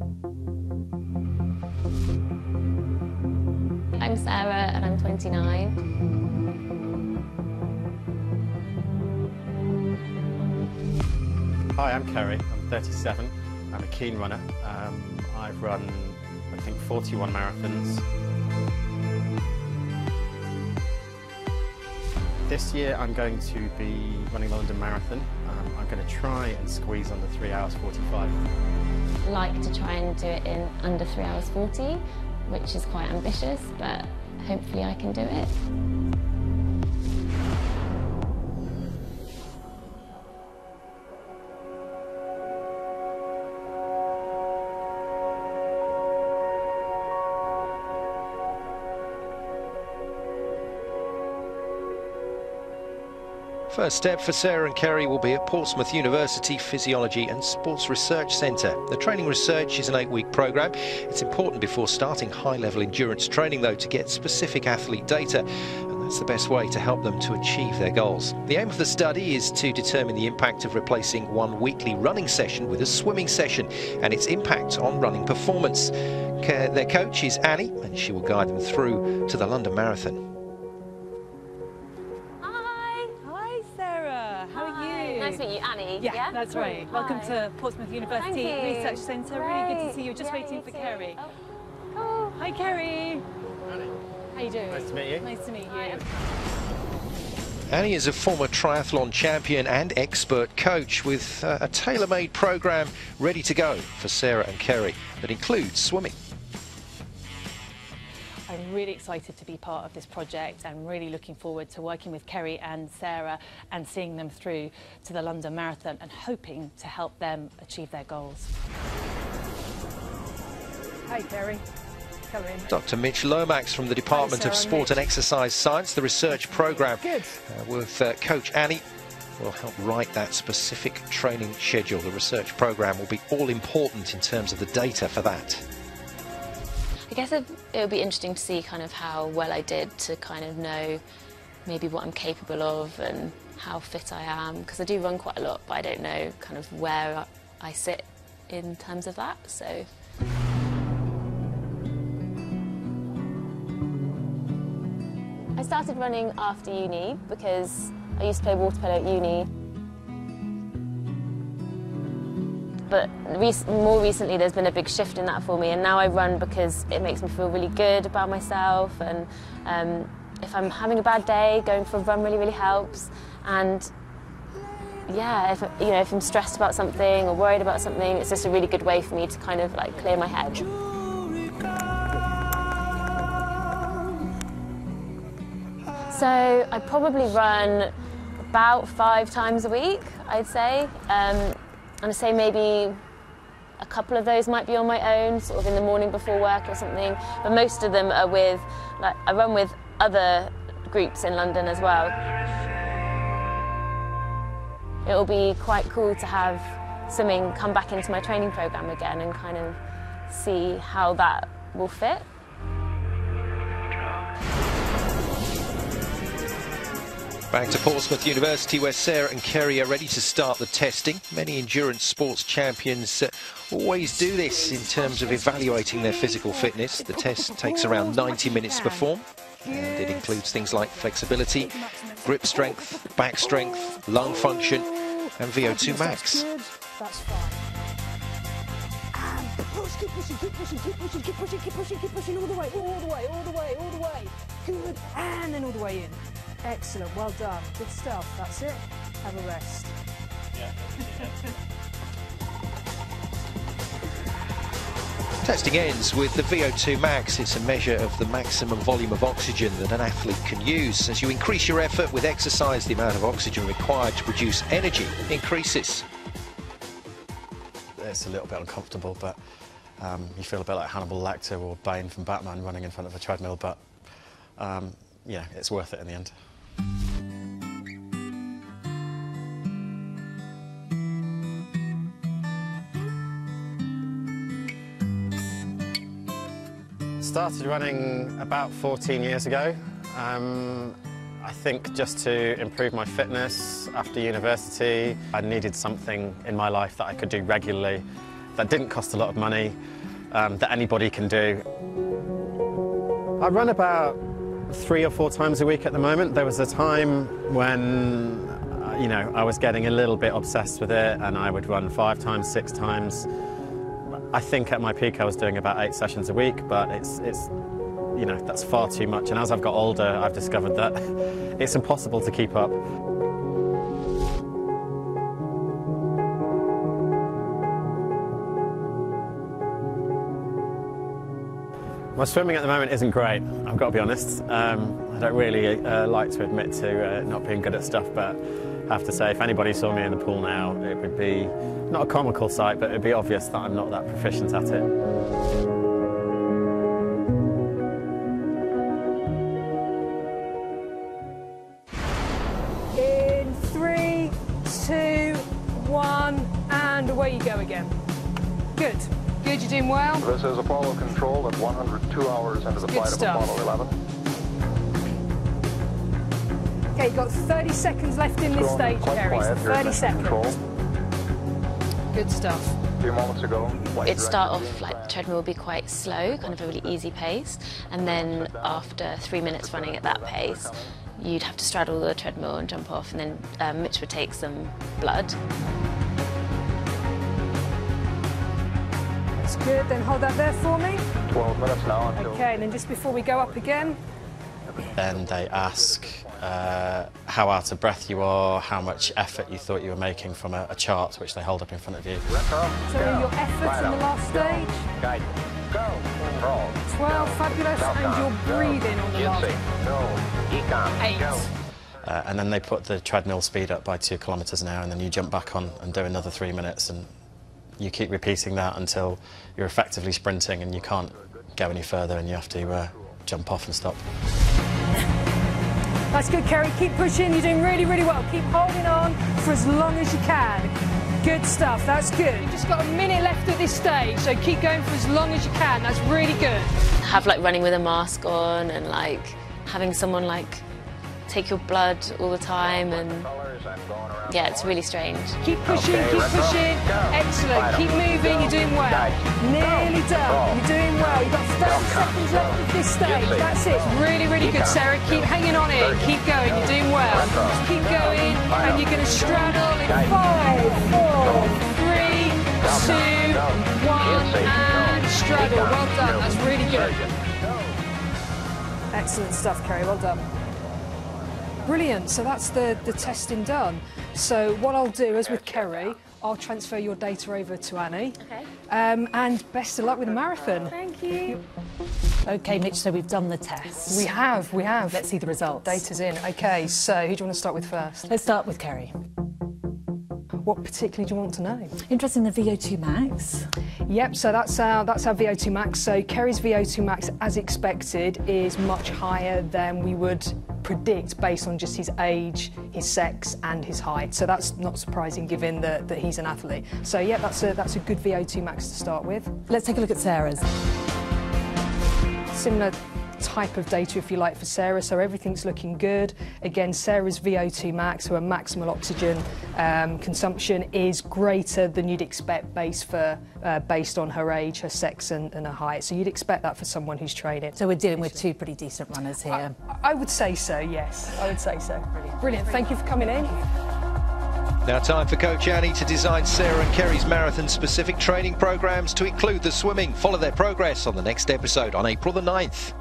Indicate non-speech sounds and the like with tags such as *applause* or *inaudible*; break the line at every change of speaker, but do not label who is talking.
I'm Sarah and I'm 29.
Hi, I'm Kerry. I'm 37. I'm a keen runner. Um, I've run, I think, 41 marathons. This year I'm going to be running London Marathon. Um, I'm going to try and squeeze under 3 hours 45.
Like to try and do it in under 3 hours 40, which is quite ambitious, but hopefully I can do it.
First step for Sarah and Kerry will be at Portsmouth University Physiology and Sports Research Centre. The training research is an eight-week programme. It's important before starting high-level endurance training, though, to get specific athlete data, and that's the best way to help them to achieve their goals. The aim of the study is to determine the impact of replacing one weekly running session with a swimming session and its impact on running performance. Their coach is Annie, and she will guide them through to the London Marathon.
Meet you, Annie.
Yeah, that's
Cool.
right. Welcome to Portsmouth University
Thank you.
Research Centre. Really good to see you. Just
Yeah,
waiting
you
for
too.
Kerry.
Oh, cool.
Hi, Kerry.
Annie.
How you doing?
Nice to meet you.
Nice to meet you.
Hi.
Annie is a former triathlon champion and expert coach with uh, a tailor-made program ready to go for Sarah and Kerry that includes swimming.
I'm really excited to be part of this project and really looking forward to working with Kerry and Sarah and seeing them through to the London Marathon and hoping to help them achieve their goals. Hi, Kerry.
Dr. Mitch Lomax from the Department of
Sarah,
Sport and Exercise Science, the research program,
Good.
uh, with uh, Coach Annie will help write that specific training schedule. The research program will be all important in terms of the data for that.
I guess it, would be interesting to see kind of how well I did to kind of know maybe what I'm capable of and how fit I am because I do run quite a lot, but I don't know kind of where I sit in terms of that. So I started running after uni because I used to play water polo at uni. But more recently, there's been a big shift in that for me, and now I run because it makes me feel really good about myself. And um, if I'm having a bad day, going for a run really, really helps. And yeah, if you know, if I'm stressed about something or worried about something, it's just a really good way for me to kind of like clear my head. So I probably run about five times a week, I'd say. Um, and I say maybe a couple of those might be on my own, sort of in the morning before work or something. But most of them are with, like, I run with other groups in London as well. It'll be quite cool to have swimming come back into my training program again and kind of see how that will fit.
Back to Portsmouth University where Sarah and Kerry are ready to start the testing. Many endurance sports champions uh, always do this in terms of evaluating their physical fitness. The test takes around 90 minutes to perform and it includes things like flexibility, grip strength, back strength, lung function and VO2 max.
Keep pushing, keep pushing, keep pushing, keep pushing, keep pushing, keep pushing all the way, all the way, all the way, all the way. Good. And then all the way in. Excellent. Well done. Good stuff. That's it. Have a rest. *laughs*
Testing ends with the VO2 max. It's a measure of the maximum volume of oxygen that an athlete can use. As you increase your effort with exercise, the amount of oxygen required to produce energy increases.
It's a little bit uncomfortable, but um, you feel a bit like Hannibal Lecter or Bane from Batman running in front of a treadmill, but um, yeah, it's worth it in the end. Started running about 14 years ago. Um, I think just to improve my fitness after university, I needed something in my life that I could do regularly that didn't cost a lot of money, um, that anybody can do. I run about three or four times a week at the moment. There was a time when, uh, you know, I was getting a little bit obsessed with it and I would run five times, six times. I think at my peak I was doing about eight sessions a week, but it's, it's you know, that's far too much. And as I've got older, I've discovered that *laughs* it's impossible to keep up. My swimming at the moment isn't great, I've got to be honest. Um, I don't really uh, like to admit to uh, not being good at stuff, but I have to say, if anybody saw me in the pool now, it would be not a comical sight, but it would be obvious that I'm not that proficient at it.
In three, two, one, and away you go again. Good. Good, you're doing well.
This is Apollo Control at 102 hours into the
Good
flight
stuff.
of Apollo 11.
Okay, you've got 30 seconds left in this stage,
quite
Kerry. so
quiet here
30 seconds.
Control.
Good stuff.
A few moments ago,
It'd start off like the treadmill would be quite slow, kind of a really easy pace, and then after three minutes running at that pace, you'd have to straddle the treadmill and jump off, and then um, Mitch would take some blood.
Good. Then hold that there for me.
12 minutes now until
Okay, and then just before we go up again,
Then they ask uh, how out of breath you are, how much effort you thought you were making from a, a chart which they hold up in front of you.
so then your effort in the last stage.
Guide. Go. Control.
12, fabulous, and your breathing on the last eight.
Uh, and then they put the treadmill speed up by two kilometres an hour, and then you jump back on and do another three minutes, and you keep repeating that until you're effectively sprinting and you can't go any further, and you have to uh, jump off and stop.
That's good, Kerry. Keep pushing. You're doing really, really well. Keep holding on for as long as you can. Good stuff. That's good. You've just got a minute left at this stage, so keep going for as long as you can. That's really good.
Have like running with a mask on, and like having someone like take your blood all the time, and
Colors and going around.
yeah, it's really strange.
Keep pushing,
Okay,
keep
retro.
pushing.
Go.
Excellent.
Right
Keep
on.
moving. You're doing well.
Guide.
Nearly done.
Go.
You're doing well. You've got 30
Go.
seconds left at this stage.
Good
That's it. Really, really good,
Go.
Sarah. Keep hanging on in. Keep going. You're doing well.
Retro.
Just keep going,
Right
and you're going to straddle in
Guide.
five, four, three,
Go.
two,
Go.
one,
Easy.
and straddle.
Econ.
Well done.
Go.
That's really good.
Surgeon.
Excellent stuff, Kerry. Well done. Brilliant. So that's the, the testing done. So what I'll do, as with Kerry, I'll transfer your data over to Annie.
Okay.
Um, and best of luck with the marathon.
Thank you.
Okay, Mitch, so we've done the tests.
We have, we have.
Let's see the results.
Data's in. Okay, so who do you want to start with first?
Let's start with Kerry.
What particularly do you want to know?
Interest in the VO2 max?
Yep, so that's our that's our VO2 max. So Kerry's VO2 max, as expected, is much higher than we would predict based on just his age, his sex, and his height. So that's not surprising given that, that he's an athlete. So yeah, that's a that's a good VO2 max to start with.
Let's take a look at Sarah's.
Similar type of data, if you like, for Sarah. So everything's looking good. Again, Sarah's VO2 max, so her maximal oxygen um, consumption, is greater than you'd expect based for uh, based on her age, her sex, and, and her height. So you'd expect that for someone who's training.
So we're dealing with two pretty decent runners here.
I would say so. Yes, I would say so. Brilliant. Brilliant. Thank you for coming in.
Now, time for Coach Annie to design Sarah and Kerry's marathon specific training programs to include the swimming. Follow their progress on the next episode on April the 9th.